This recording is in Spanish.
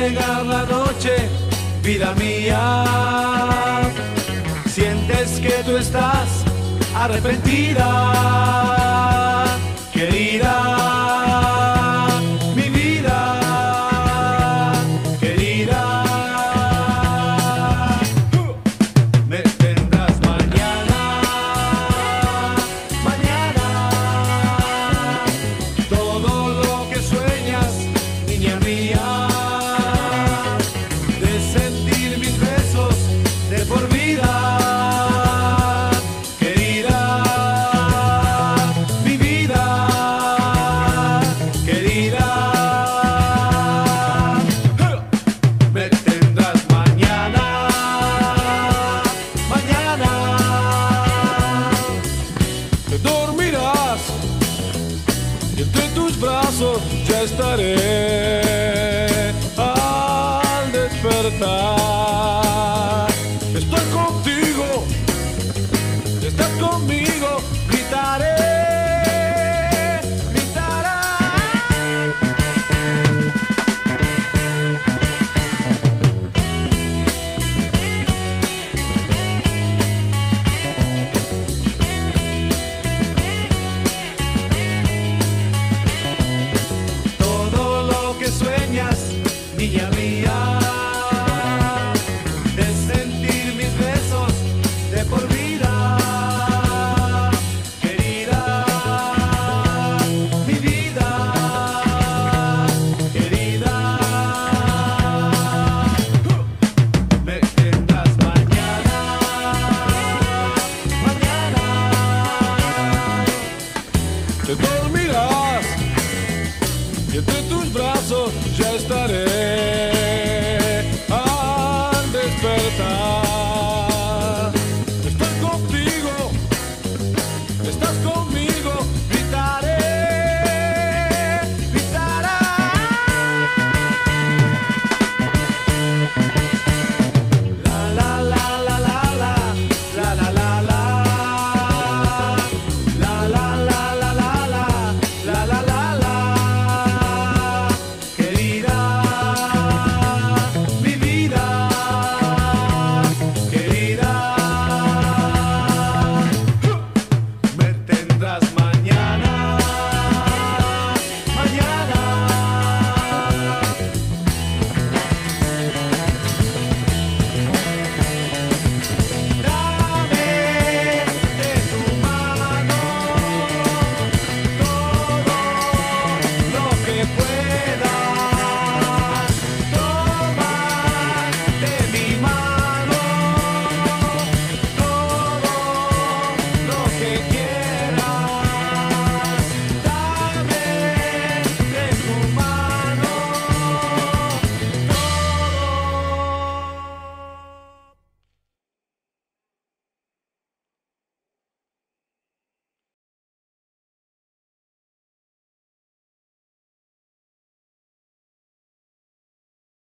llegar la noche, vida mía. Sientes que tú estás arrepentida. estarei. Y ya vía de sentir mis besos de por vida, querida, mi vida, querida, me tendrás mañana, mañana, te dormirás y entre tus brazos ya estaré.